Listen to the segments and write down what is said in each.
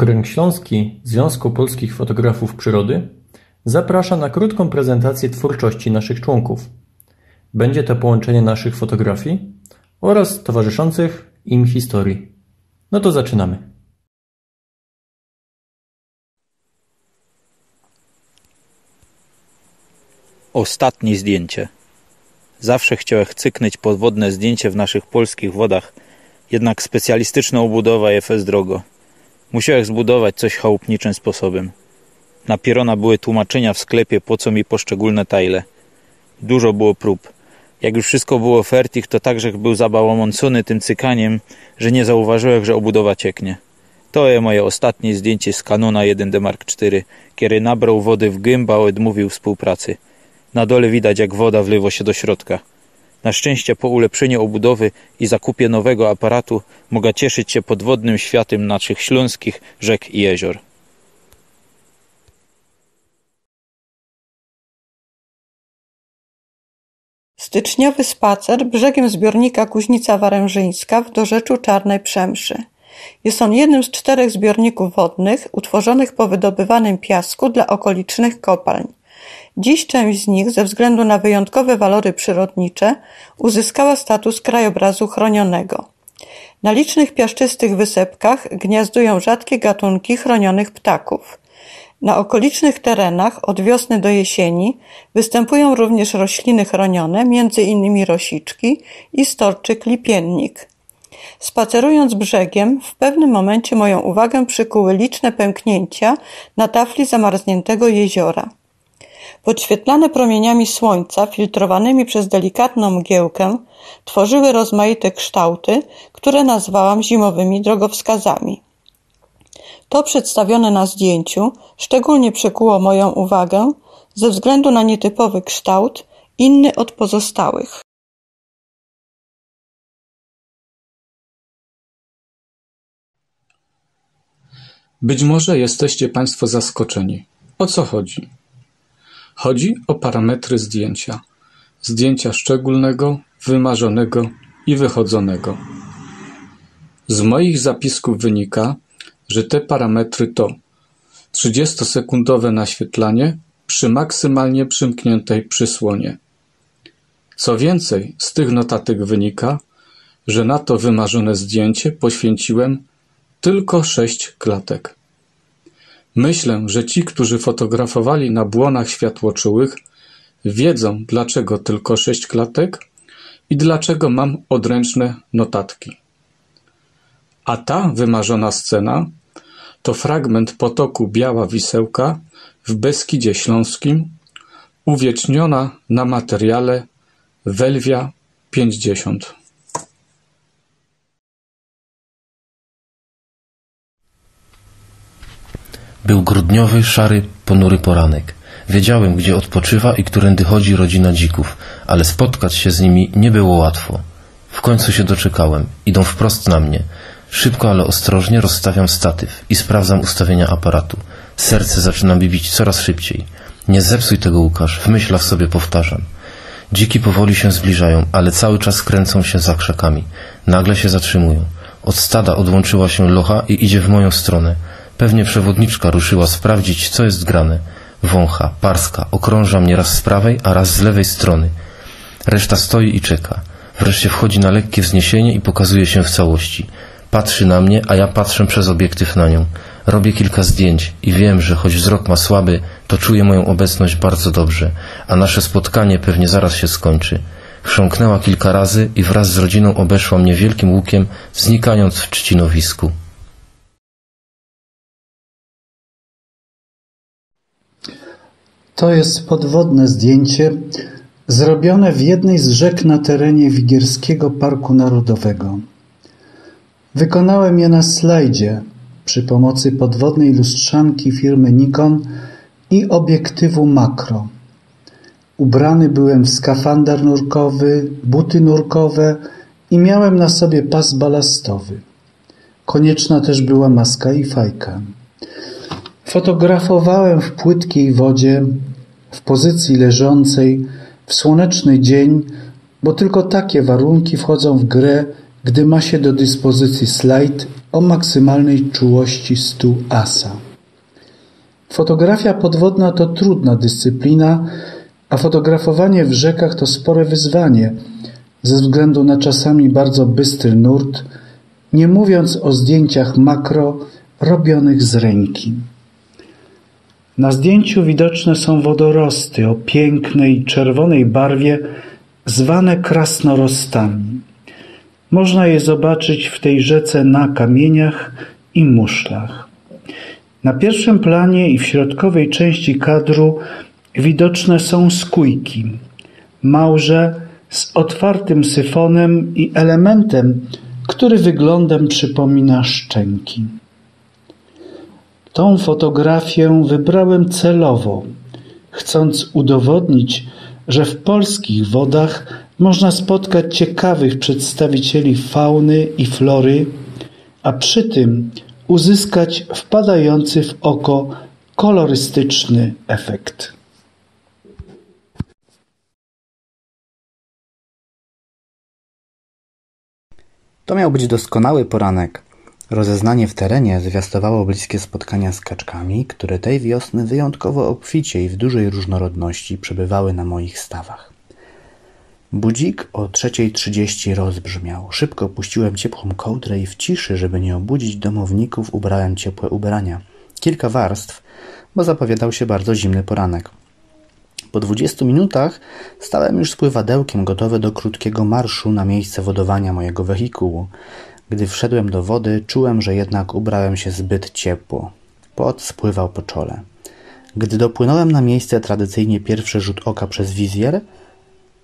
Okręg Śląski Związku Polskich Fotografów Przyrody zaprasza na krótką prezentację twórczości naszych członków. Będzie to połączenie naszych fotografii oraz towarzyszących im historii. No to zaczynamy. Ostatnie zdjęcie. Zawsze chciałem cyknąć podwodne zdjęcie w naszych polskich wodach, jednak specjalistyczna obudowa jest drogo. Musiałem zbudować coś chałupniczym sposobem. Na Pierona były tłumaczenia w sklepie, po co mi poszczególne tajle. Dużo było prób. Jak już wszystko było fertig, to także był zabałamącony tym cykaniem, że nie zauważyłem, że obudowa cieknie. To jest moje ostatnie zdjęcie z Canona 1D Mark IV, kiedy nabrał wody w gęba, odmówił współpracy. Na dole widać, jak woda wlewa się do środka. Na szczęście po ulepszeniu obudowy i zakupie nowego aparatu mogę cieszyć się podwodnym światem naszych śląskich rzek i jezior. Styczniowy spacer brzegiem zbiornika Kuźnica Warężyńska w dorzeczu Czarnej Przemszy. Jest on jednym z czterech zbiorników wodnych utworzonych po wydobywanym piasku dla okolicznych kopalń. Dziś część z nich, ze względu na wyjątkowe walory przyrodnicze, uzyskała status krajobrazu chronionego. Na licznych piaszczystych wysepkach gniazdują rzadkie gatunki chronionych ptaków. Na okolicznych terenach od wiosny do jesieni występują również rośliny chronione, innymi rosiczki i storczyk lipiennik. Spacerując brzegiem, w pewnym momencie moją uwagę przykuły liczne pęknięcia na tafli zamarzniętego jeziora. Podświetlane promieniami słońca, filtrowanymi przez delikatną mgiełkę, tworzyły rozmaite kształty, które nazwałam zimowymi drogowskazami. To przedstawione na zdjęciu szczególnie przykuło moją uwagę ze względu na nietypowy kształt, inny od pozostałych. Być może jesteście Państwo zaskoczeni. O co chodzi? Chodzi o parametry zdjęcia. Zdjęcia szczególnego, wymarzonego i wychodzonego. Z moich zapisków wynika, że te parametry to 30-sekundowe naświetlanie przy maksymalnie przymkniętej przysłonie. Co więcej, z tych notatek wynika, że na to wymarzone zdjęcie poświęciłem tylko sześć klatek. Myślę, że ci, którzy fotografowali na błonach światłoczułych, wiedzą, dlaczego tylko sześć klatek i dlaczego mam odręczne notatki. A ta wymarzona scena to fragment potoku Biała Wisełka w Beskidzie Śląskim, uwieczniona na materiale Welwia 50. Był grudniowy, szary, ponury poranek. Wiedziałem, gdzie odpoczywa i którędy chodzi rodzina dzików, ale spotkać się z nimi nie było łatwo. W końcu się doczekałem. Idą wprost na mnie. Szybko, ale ostrożnie rozstawiam statyw i sprawdzam ustawienia aparatu. Serce zaczyna mi bić coraz szybciej. Nie zepsuj tego, Łukasz, w myślach sobie powtarzam. Dziki powoli się zbliżają, ale cały czas kręcą się za krzakami. Nagle się zatrzymują. Od stada odłączyła się locha i idzie w moją stronę. Pewnie przewodniczka ruszyła sprawdzić, co jest grane. Wącha, parska, okrąża mnie raz z prawej, a raz z lewej strony. Reszta stoi i czeka. Wreszcie wchodzi na lekkie wzniesienie i pokazuje się w całości. Patrzy na mnie, a ja patrzę przez obiektyw na nią. Robię kilka zdjęć i wiem, że choć wzrok ma słaby, to czuję moją obecność bardzo dobrze, a nasze spotkanie pewnie zaraz się skończy. Chrząknęła kilka razy i wraz z rodziną obeszła mnie wielkim łukiem, znikając w trzcinowisku. To jest podwodne zdjęcie zrobione w jednej z rzek na terenie Wigierskiego Parku Narodowego. Wykonałem je na slajdzie przy pomocy podwodnej lustrzanki firmy Nikon i obiektywu makro. Ubrany byłem w skafander nurkowy, buty nurkowe i miałem na sobie pas balastowy. Konieczna też była maska i fajka. Fotografowałem w płytkiej wodzie, w pozycji leżącej, w słoneczny dzień, bo tylko takie warunki wchodzą w grę, gdy ma się do dyspozycji slajd o maksymalnej czułości stu asa. Fotografia podwodna to trudna dyscyplina, a fotografowanie w rzekach to spore wyzwanie ze względu na czasami bardzo bystry nurt, nie mówiąc o zdjęciach makro robionych z ręki. Na zdjęciu widoczne są wodorosty o pięknej czerwonej barwie, zwane krasnorostami. Można je zobaczyć w tej rzece na kamieniach i muszlach. Na pierwszym planie i w środkowej części kadru widoczne są skójki, małże z otwartym syfonem i elementem, który wyglądem przypomina szczęki. Tą fotografię wybrałem celowo, chcąc udowodnić, że w polskich wodach można spotkać ciekawych przedstawicieli fauny i flory, a przy tym uzyskać wpadający w oko kolorystyczny efekt. To miał być doskonały poranek. Rozeznanie w terenie zwiastowało bliskie spotkania z kaczkami, które tej wiosny wyjątkowo obficie i w dużej różnorodności przebywały na moich stawach. Budzik o trzeciej trzydzieści rozbrzmiał. Szybko puściłem ciepłą kołdrę i w ciszy, żeby nie obudzić domowników, ubrałem ciepłe ubrania. Kilka warstw, bo zapowiadał się bardzo zimny poranek. Po dwudziestu minutach stałem już z pływadełkiem gotowy do krótkiego marszu na miejsce wodowania mojego wehikułu. Gdy wszedłem do wody, czułem, że jednak ubrałem się zbyt ciepło. Pot spływał po czole. Gdy dopłynąłem na miejsce, tradycyjnie pierwszy rzut oka przez wizjer,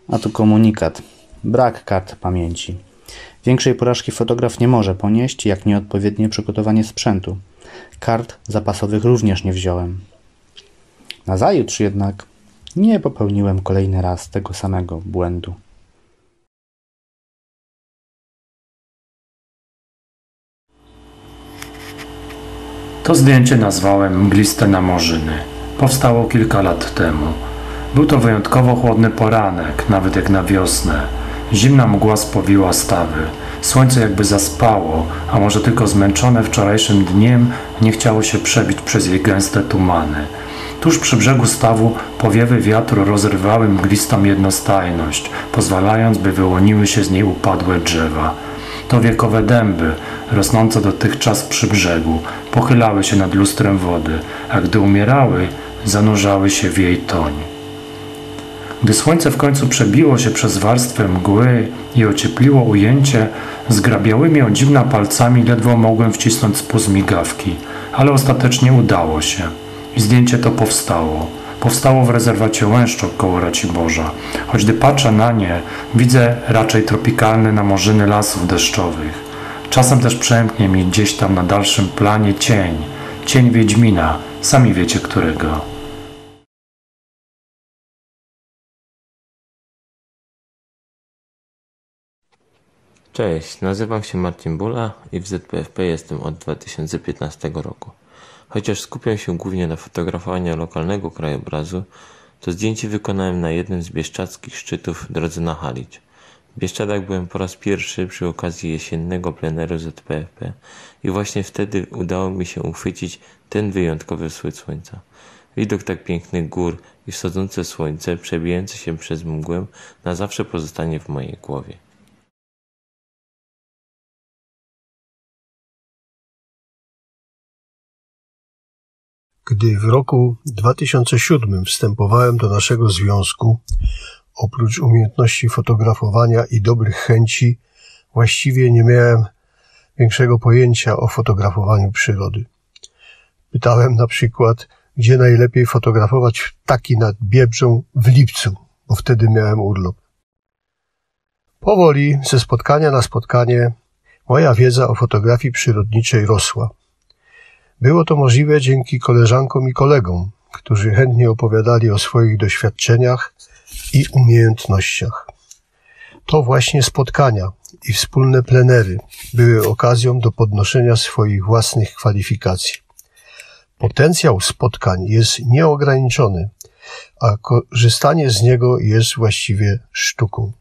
a tu komunikat. Brak kart pamięci. Większej porażki fotograf nie może ponieść, jak nieodpowiednie przygotowanie sprzętu. Kart zapasowych również nie wziąłem. Nazajutrz jednak nie popełniłem kolejny raz tego samego błędu. To zdjęcie nazwałem Mgliste Namorzyny. Powstało kilka lat temu. Był to wyjątkowo chłodny poranek, nawet jak na wiosnę. Zimna mgła spowiła stawy. Słońce jakby zaspało, a może tylko zmęczone wczorajszym dniem nie chciało się przebić przez jej gęste tumany. Tuż przy brzegu stawu powiewy wiatru rozrywały mglistą jednostajność, pozwalając, by wyłoniły się z niej upadłe drzewa. To wiekowe dęby, rosnące dotychczas przy brzegu, pochylały się nad lustrem wody, a gdy umierały, zanurzały się w jej toń. Gdy słońce w końcu przebiło się przez warstwę mgły i ociepliło ujęcie, zgrabiałymi o dziwna palcami ledwo mogłem wcisnąć spust migawki, ale ostatecznie udało się. I zdjęcie to powstało. Powstało w rezerwacie Łęszczok koło Raciborza. Choć gdy patrzę na nie, widzę raczej tropikalne namorzyny lasów deszczowych. Czasem też przemknie mi gdzieś tam na dalszym planie cień. Cień Wiedźmina, sami wiecie którego. Cześć, nazywam się Marcin Bula i w ZPFP jestem od 2015 roku. Chociaż skupiam się głównie na fotografowaniu lokalnego krajobrazu, to zdjęcie wykonałem na jednym z bieszczadzkich szczytów drodze na Halicz. W Bieszczadach byłem po raz pierwszy przy okazji jesiennego pleneru ZPFP i właśnie wtedy udało mi się uchwycić ten wyjątkowy wschód słońca. Widok tak pięknych gór i wschodzące słońce przebijające się przez mgłę na zawsze pozostanie w mojej głowie. Gdy w roku 2007 wstępowałem do naszego związku, oprócz umiejętności fotografowania i dobrych chęci, właściwie nie miałem większego pojęcia o fotografowaniu przyrody. Pytałem na przykład, gdzie najlepiej fotografować ptaki nad Biebrzą w lipcu, bo wtedy miałem urlop. Powoli, ze spotkania na spotkanie, moja wiedza o fotografii przyrodniczej rosła. Było to możliwe dzięki koleżankom i kolegom, którzy chętnie opowiadali o swoich doświadczeniach i umiejętnościach. To właśnie spotkania i wspólne plenery były okazją do podnoszenia swoich własnych kwalifikacji. Potencjał spotkań jest nieograniczony, a korzystanie z niego jest właściwie sztuką.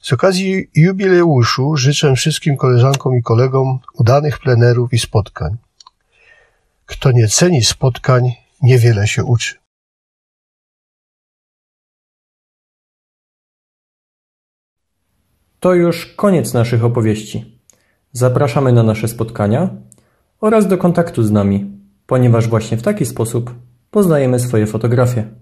Z okazji jubileuszu życzę wszystkim koleżankom i kolegom udanych plenerów i spotkań. Kto nie ceni spotkań, niewiele się uczy. To już koniec naszych opowieści. Zapraszamy na nasze spotkania oraz do kontaktu z nami, ponieważ właśnie w taki sposób poznajemy swoje fotografie.